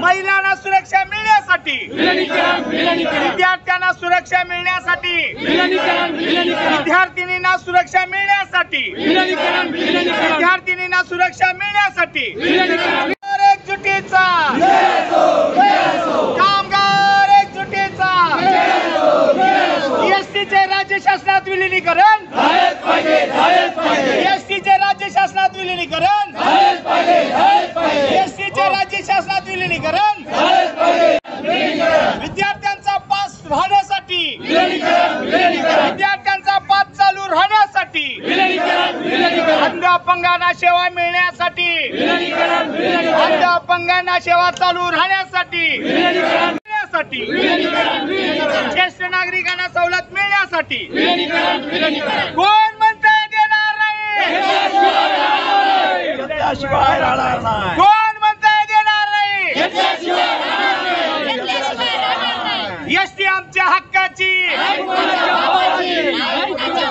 महिलांना सुरक्षा मिळण्यासाठी. विद्यार्थ्यांना सुरक्षा मिळण्यासाठी. विद्यार्थिनींना सुरक्षा मिळण्यासाठी. विद्यार्थिनींना सुरक्षा मिळण्यासाठी. कामगार एकजुटीचा कामगार एकजुटीचा एसटीचे राज्य शासनात विलिनीकरण एसटीचे राज्य शासनात विलिनीकरण एसटीचे राज्य शासनात विलिनीकरण विद्यार्थ्यांचा पास राहण्यासाठी विद्यार्थ्यांचा पास चालू राहण्यासाठी अंध अपंगांना सेवा मिळण्यासाठी. अंध अपंगांना सेवा चालू राहण्यासाठी. मिळण्यासाठी. ज्येष्ठ नागरिकांना सवलत मिळण्यासाठी. कोण म्हणताय देणार नाही? कोण म्हणताय देणार नाही? एसटी आमच्या हक्काची.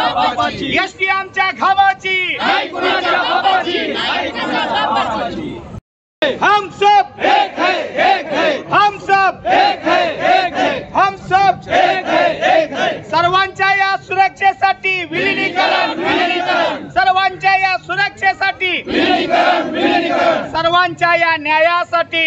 एसटी आमच्या घावाची. हम सब एक है एक है. हम सब एक है एक है. हम सब एक है एक है. सर्वांच्या या सुरक्षेसाठी विलिनीकरण. विलिनीकरण. सर्वांच्या या सुरक्षेसाठी विलिनीकरण विलिनीकरण. सर्वांच्या या न्यायासाठी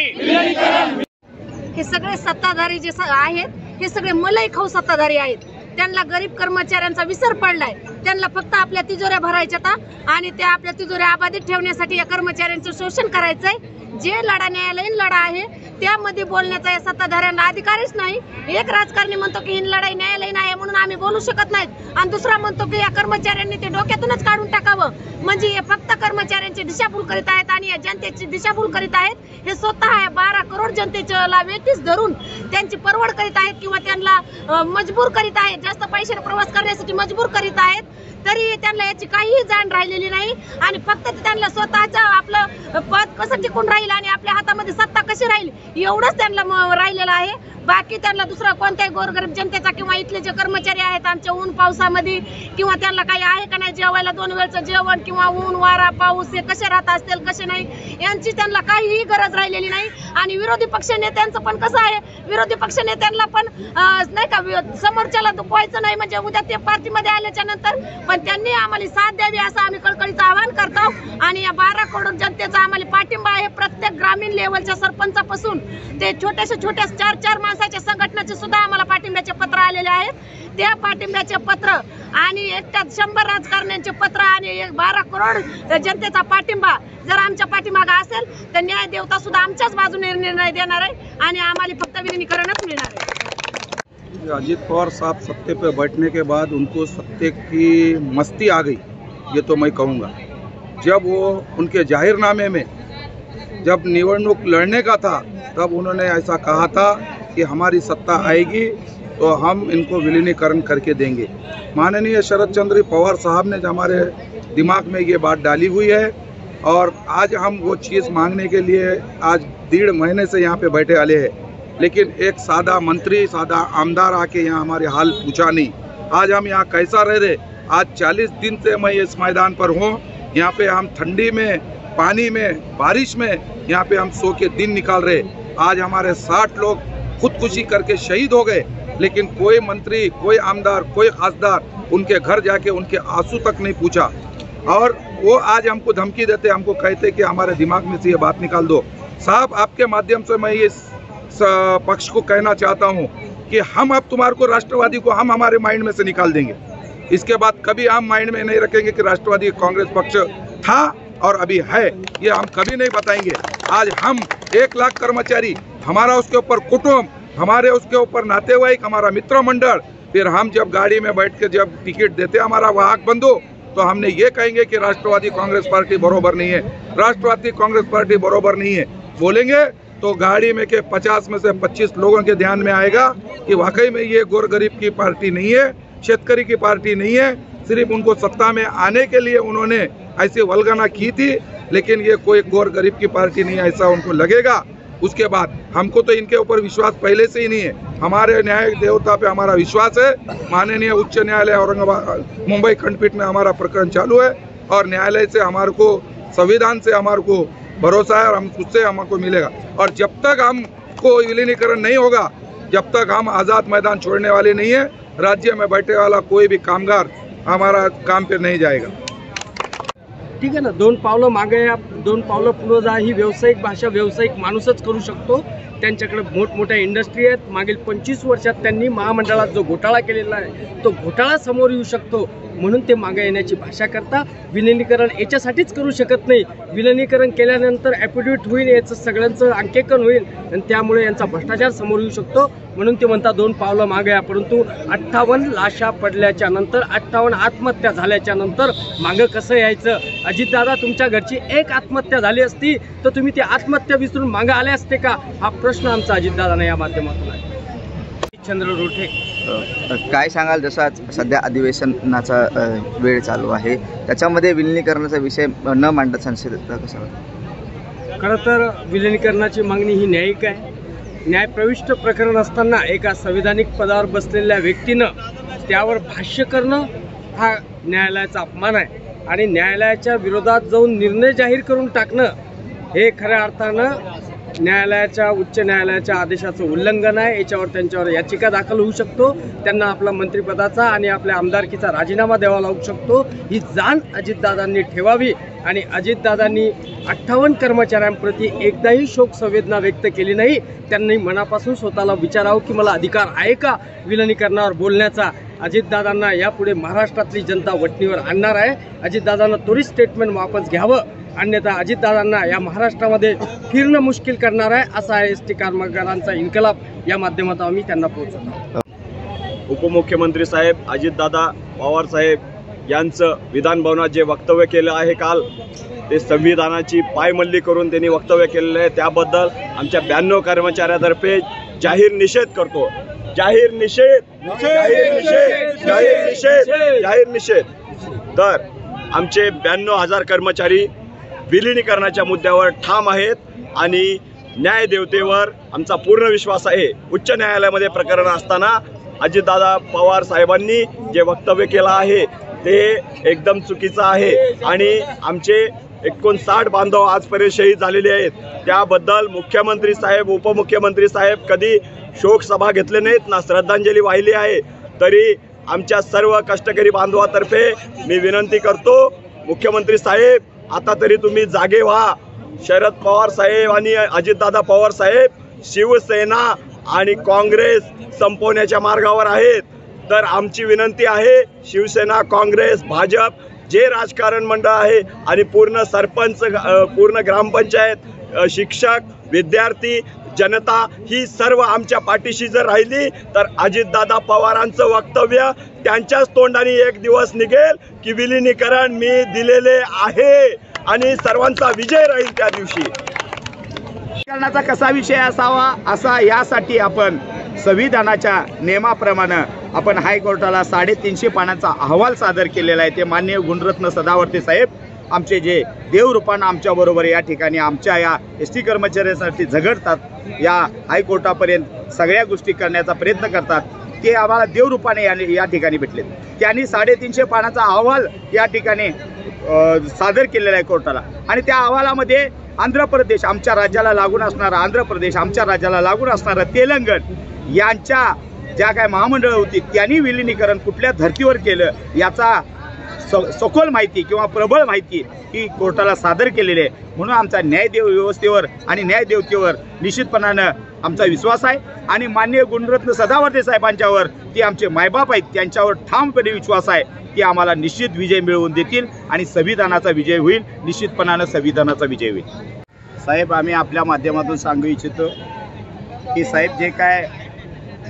हे सगळे सत्ताधारी जे आहेत हे सगळे मलई खाऊ सत्ताधारी आहेत. त्यांना गरीब कर्मचाऱ्यांचा विसर पडलाय. त्यांना फक्त आपल्या तिजोऱ्या भरायच्या आणि त्या आपल्या तिजोऱ्या अबाधित ठेवण्यासाठी या कर्मचाऱ्यांचं शोषण करायचंय. जे लढा न्यायालयीन लढा आहे त्यामध्ये बोलण्याचा या सत्ताधाऱ्यांना अधिकारच नाही. एक राजकारणी म्हणतो की ही लढाई न्यायालयीन आहे म्हणून आम्ही बोलू शकत नाहीत. आणि दुसरा म्हणतो की या कर्मचाऱ्यांनी ते डोक्यातूनच काढून टाकावं. म्हणजे हे फक्त कर्मचाऱ्यांची दिशाभूल करीत आहेत आणि या जनतेची दिशाभूल करीत आहेत. हे स्वतः बारा करोड जनतेच्या वेटीस धरून त्यांची परवड करीत आहेत किंवा त्यांना मजबूर करीत आहेत. जास्त पैशाने प्रवास करण्यासाठी मजबूर करीत आहेत. तरी त्यांना याची काहीही जाण राहिलेली नाही. आणि फक्त ते त्यांना स्वतःचं आपलं पद कसं टिकून राहील आणि आपल्या हातामध्ये सत्ता कशी राहील एवढंच त्यांना राहिलेलं आहे. बाकी त्यांना दुसरा कोणत्याही गोरगरीब जनतेचा किंवा इथले जे कर्मचारी आहेत आमच्या ऊन पावसामध्ये किंवा त्यांना काही आहे का नाही जेवायला दोन वेळचं जेवण किंवा ऊन वारा पाऊस हे कसे राहत असतील कसे नाही यांची त्यांना काहीही गरज राहिलेली नाही. आणि विरोधी पक्ष नेत्यांचं पण कसं आहे विरोधी पक्ष नेत्यांना पण नाही का वि- समोरच्याला दुखवायचं नाही म्हणजे उद्या ते पार्टीमध्ये आल्याच्यानंतर पण त्यांनी आम्हाला साथ द्यावी असं आम्ही कळकळीचं आवाहन करतो. आणि या बारा करोड जनतेचा आम्हाला पाठिंबा आहे. प्रत्येक ग्रामीण लेवलच्या सरपंचापासून ते छोट्याशा छोट्या चार चार माणसाच्या संघटनेचे सुद्धा आम्हाला पाठिंब्याचे पत्र आलेले आहेत. त्या पाठिंब्याचे पत्र आणि एकट्यात शंभर राजकारण्यांचे पत्र आणि एक बारा करोड जनतेचा पाठिंबा जर आमच्या पाठीमागा असेल तर न्याय देवता सुद्धा आमच्याच बाजूने निर्णय देणार आहे. आणि आम्हाला फक्त विलिनीकरणच मिळणार आहे. अजीत पवार साहब सत्ते पे बैठने के बाद उनको सत्ते की मस्ती आ गई, ये तो मैं कहूँगा। जब वो उनके जाहिरनामे में, जब निवडणूक लड़ने का था, तब उन्होंने ऐसा कहा था कि हमारी सत्ता आएगी तो हम इनको विलीनीकरण करके देंगे। माननीय शरद चंद्र पवार साहब ने हमारे दिमाग में ये बात डाली हुई है, और आज हम वो चीज़ मांगने के लिए आज डेढ़ महीने से यहाँ पे बैठे आले हैं। लेकिन एक सादा मंत्री, सादा आमदार आके यहाँ हमारे हाल पूछा नहीं। आज हम यहाँ कैसा रह रहे? आज 40 दिन से मैं इस मैदान पर हूँ। यहाँ पे हम ठंडी में, पानी में, बारिश में यहाँ पे हम सो के दिन निकाल रहे। आज हमारे 60 लोग खुदकुशी करके शहीद हो गए। लेकिन कोई मंत्री, कोई आमदार, कोई खासदार उनके घर जाके उनके आँसू तक नहीं पूछा। और वो आज हमको धमकी देते, हमको कहते कि हमारे दिमाग में से ये बात निकाल दो। साहब, आपके माध्यम से मैं ये स- पक्ष को कहना चाहता हूँ कि हम अब तुम्हारे को राष्ट्रवादी को हम हमारे माइंड में से निकाल देंगे। इसके बाद कभी हम माइंड में नहीं रखेंगे कि राष्ट्रवादी कांग्रेस पक्ष था और अभी है, ये हम कभी नहीं बताएँगे। आज हम एक लाख कर्मचारी, हमारा उसके ऊपर कुटुंब, हमारे उसके ऊपर नातेवाईक, हमारा मित्र मंडल फिर हम जब गाड़ी में बैठ के जब टिकट देते हमारा वाहक बंधु तो हमने ये कहेंगे कि राष्ट्रवादी कांग्रेस पार्टी बरोबर नहीं है। राष्ट्रवादी कांग्रेस पार्टी बरोबर नहीं है। बोलेंगे तो गाड़ी में के 50 में से 25 लोगों के ध्यान में आएगा कि वाकई में ये गोर गरीब की पार्टी नहीं है, शेतकरी की पार्टी नहीं है, सिर्फ़ उनको सत्ता में आने के लिए उन्होंने ऐसी वलगना की थी, लेकिन ये कोई गोर गरीब की पार्टी नहीं, ऐसा उनको लगेगा। उसके बाद हमको तो इनके ऊपर विश्वास पहले से ही नहीं है। हमारे न्यायिक देवता पे हमारा विश्वास है। माननीय उच्च न्यायालय औरंगाबाद, मुंबई खंडपीठ में हमारा प्रकरण चालू है और न्यायालय से हमारे को, संविधान से हमारे को भरोसा है और हम उससे हमको मिलेगा। और जब तक हमको विलीनीकरण नहीं होगा जब तक हम आज़ाद मैदान छोड़ने वाले नहीं है राज्य में बैठे वाला कोई भी कामगार हमारा काम पे नहीं जाएगा। ठीक आहे ना दोन पावलं मागे आप दोन पावलं पुढं जा ही व्यावसायिक भाषा व्यावसायिक माणूसच करू शकतो. त्यांच्याकडे मोठमोठ्या इंडस्ट्री आहेत. मागील पंचवीस वर्षात त्यांनी महामंडळात जो घोटाळा केलेला आहे तो घोटाळा समोर येऊ शकतो. म्हणून ते मागे येण्याची भाषा करता विलिनीकरण याच्यासाठीच करू शकत नाही. विलिनीकरण केल्यानंतर ॲफिडेविट होईल याचं सगळ्यांचं अंकेकन होईल आणि त्यामुळे यांचा भ्रष्टाचार समोर येऊ शकतो. म्हणून ते म्हणतात दोन पावलं मागे परंतु अठ्ठावन्न लाशा पडल्याच्या नंतर अठ्ठावन्न आत्महत्या झाल्याच्यानंतर मागं कसं यायचं? अजितदादा तुमच्या घरची एक आत्महत्या झाली असती तर तुम्ही ती आत्महत्या विसरून मागं आले असते का? हा प्रश्न आमचा अजितदादाने या माध्यमातून आहे. चंद्र रोठे काय सांगाल जसं आज सध्या अधिवेशनाचा वेळ चालू आहे? त्याच्यामध्ये विलिनीकरणाचा विषय न मांडत संसदेत कसं खरं तर विलिनीकरणाची मागणी ही न्यायिक आहे. न्यायप्रविष्ट प्रकरण असताना एका संविधानिक पदावर बसलेल्या व्यक्तीनं त्यावर भाष्य करणं हा न्यायालयाचा अपमान आहे. आणि न्यायालयाच्या विरोधात जाऊन निर्णय जाहीर करून टाकणं हे खऱ्या अर्थानं न्यायालयाच्या उच्च न्यायालयाच्या आदेशाचं उल्लंघन आहे. याच्यावर त्यांच्यावर याचिका दाखल होऊ शकतो. त्यांना आपला मंत्रिपदाचा आणि आपल्या आमदारकीचा राजीनामा द्यावा लागू शकतो. ही जाण अजितदादांनी ठेवावी आणि अजितदादांनी अठ्ठावन्न कर्मचाऱ्यांप्रती एकदाही शोक संवेदना व्यक्त केली नाही. त्यांनी मनापासून स्वतःला विचारावं की मला अधिकार आहे का विलनीकरणावर बोलण्याचा? अजितदादांना यापुढे महाराष्ट्रातली जनता वटणीवर आणणार आहे. अजितदादांना त्वरित स्टेटमेंट वापस घ्यावं. अन्यथा अजितदादांना या महाराष्ट्रामध्ये फिरणं मुश्किल करणार आहे असा एस टी कामगारांचा इन्कलाब. या माध्यमातून आम्ही त्यांना पोहोचवतो. उपमुख्यमंत्री साहेब अजितदादा पवार साहेब यांचं विधानभवनात जे वक्तव्य केलं आहे काल ते संविधानाची पायमल्ली करून त्यांनी वक्तव्य केलेलं आहे. त्याबद्दल आमच्या ब्याण्णव कर्मचाऱ्यातर्फे जाहीर निषेध करतो. जाहीर निषेध. जाहीर निषेध. जाहीर निषेध. जाहीर निषेध. तर आमचे ब्याण्णव हजार कर्मचारी विलिनीकरणाच्या मुद्द्यावर ठाम आहेत आणि न्यायदेवतेवर आमचा पूर्ण विश्वास आहे. उच्च न्यायालयामध्ये प्रकरण असताना अजितदादा पवार साहेबांनी जे वक्तव्य केलं आहे ते एकदम चुकीचं आहे. आणि आमचे एकोणसाठ बांधव आजपर्यंत शहीद झालेले आहेत. त्याबद्दल मुख्यमंत्री साहेब उपमुख्यमंत्री साहेब कधी शोकसभा घेतले नाहीत ना श्रद्धांजली वाहिली आहे. तरी आमच्या सर्व कष्टकरी बांधवातर्फे मी विनंती करतो मुख्यमंत्री साहेब आता तरी तुम्ही जागे व्हा. शरद पवार साहेब आणि अजितदादा पवार साहेब शिवसेना आणि काँग्रेस संपवण्याच्या मार्गावर आहेत. तर आमची विनंती आहे शिवसेना काँग्रेस भाजप जे राजकारण मंडळ आहे आणि पूर्ण सरपंच पूर्ण ग्रामपंचायत शिक्षक विद्यार्थी जनता ही सर्व आमच्या पाठीशी जर राहिली तर अजितदादा पवारांचं वक्तव्य त्यांच्याच तोंडाने एक दिवस निघेल की विलिनीकरण मी दिलेले आहे आणि सर्वांचा विजय राहील त्या दिवशी. करण्याचा कसा विषय असावा असा यासाठी आपण संविधानाच्या नियमाप्रमाणे आपण हायकोर्टाला साडेतीनशे पानांचा अहवाल सादर केलेला आहे. ते माननीय गुणरत्न सदावर्ते साहेब आमचे जे देवरूपानं आमच्याबरोबर या ठिकाणी आमच्या या एस टी कर्मचाऱ्यांसाठी झगडतात. या हायकोर्टापर्यंत सगळ्या गोष्टी करण्याचा प्रयत्न करतात. ते आम्हाला देवरूपाने या या ठिकाणी भेटलेत. त्यांनी साडेतीनशे पानाचा अहवाल या ठिकाणी सादर केलेला आहे कोर्टाला. आणि त्या अहवालामध्ये आंध्र प्रदेश आमच्या राज्याला लागून असणारा आंध्र प्रदेश आमच्या राज्याला लागून असणारं तेलंगण यांच्या ज्या काय महामंडळं होती त्यांनी विलिनीकरण कुठल्या धर्तीवर केलं याचा सखोल माहिती किंवा प्रबळ माहिती ही कोर्टाला सादर केलेली आहे. म्हणून आमचा न्यायदेव व्यवस्थेवर आणि न्यायदेवतेवर निश्चितपणानं आमचा विश्वास आहे. आणि माननीय गुणरत्न सदावर्ते साहेबांच्यावर ती आमचे मायबाप आहेत त्यांच्यावर ठामपणे विश्वास आहे की आम्हाला निश्चित विजय मिळवून देतील आणि संविधानाचा विजय होईल निश्चितपणानं संविधानाचा विजय होईल. साहेब आम्ही आपल्या माध्यमातून सांगू इच्छितो की साहेब जे काय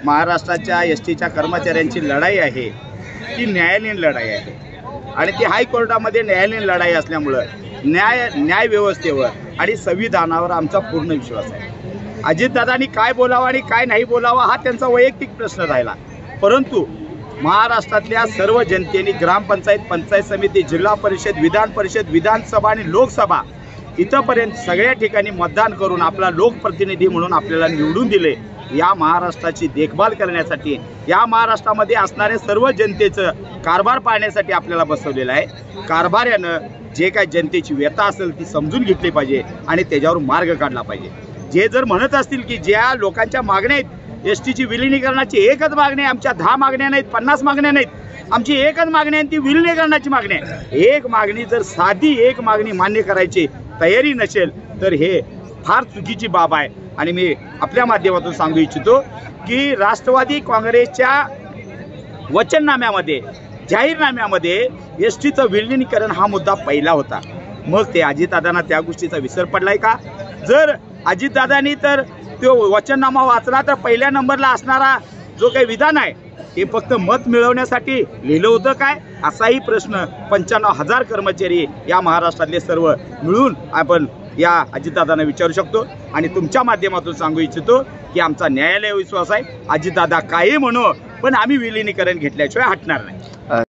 महाराष्ट्राच्या एस टीच्या कर्मचाऱ्यांची लढाई आहे. ती न्यायालयीन लढाई आहे. आणि ती हायकोर्टामध्ये न्यायालयीन लढाई असल्यामुळं न्याय न्याय व्यवस्थेवर आणि संविधानावर आमचा पूर्ण विश्वास आहे. अजितदादांनी काय बोलावं आणि काय नाही बोलावं हा त्यांचा वैयक्तिक प्रश्न राहिला. परंतु महाराष्ट्रातल्या सर्व जनतेने ग्रामपंचायत पंचायत समिती जिल्हा परिषद विधान परिषद विधानसभा आणि लोकसभा इथंपर्यंत सगळ्या ठिकाणी मतदान करून आपला लोकप्रतिनिधी म्हणून आपल्याला निवडून दिले. या महाराष्ट्राची देखभाल करण्यासाठी या महाराष्ट्रामध्ये असणाऱ्या सर्व जनतेचं कारभार पाहण्यासाठी आपल्याला बसवलेलं आहे. कारभार्यानं जे काय जनतेची व्यथा असेल ती समजून घेतली पाहिजे आणि त्याच्यावर मार्ग काढला पाहिजे. जे जर म्हणत असतील की ज्या लोकांच्या मागण्या आहेत एस टीची विलिनीकरणाची एकच मागणी आहे आमच्या दहा मागण्या नाहीत पन्नास मागण्या नाहीत आमची एकच मागणी आहे ती विलिनीकरणाची मागणी आहे. एक मागणी जर साधी एक मागणी मान्य करायची तयारी नसेल तर हे फार चुकीची बाब आहे. आणि मी आपल्या माध्यमातून सांगू इच्छितो की राष्ट्रवादी काँग्रेसच्या वचननाम्यामध्ये जाहीरनाम्यामध्ये एस टीचं विलिनीकरण हा मुद्दा पहिला होता. मग ते अजितदादांना त्या गोष्टीचा विसर पडलाय का? जर अजितदादांनी तर तो वचननामा वाचला तर पहिल्या नंबरला असणारा जो काही विधान आहे ते फक्त मत मिळवण्यासाठी लिहिलं होतं काय? असाही प्रश्न पंच्याण्णव हजार कर्मचारी या महाराष्ट्रातले सर्व मिळून आपण या अजितदादांना विचारू शकतो आणि तुमच्या माध्यमातून सांगू इच्छितो की आमचा न्यायालय विश्वास आहे. अजितदादा काही म्हणू पण आम्ही विलिनीकरण घेतल्याशिवाय हटणार नाही.